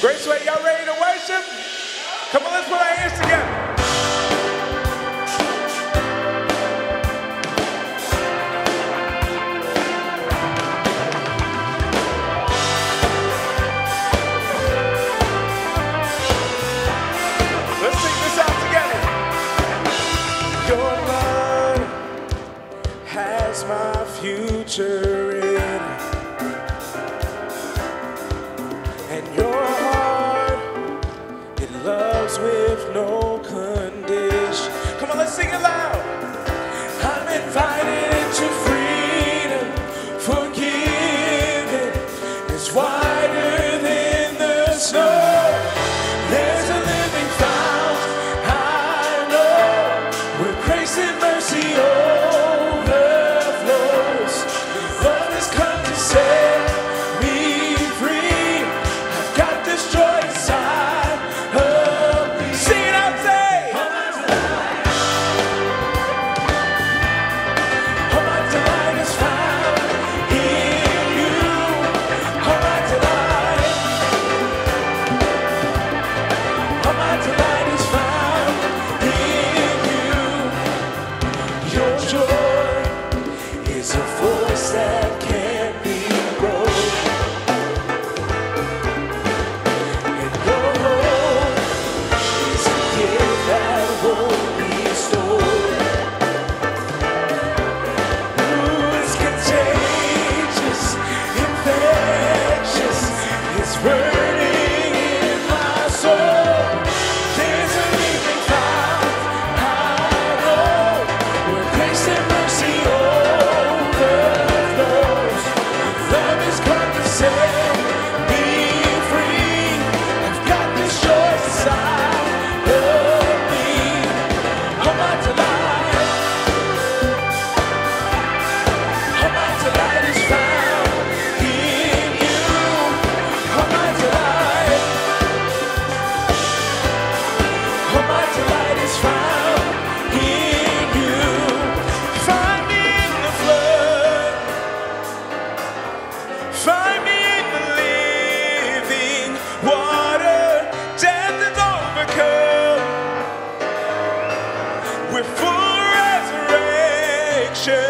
Graceway, y'all ready to worship? Come on, let's put our hands together. my future in comes with no condition. Come on, let's sing it loud.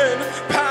Power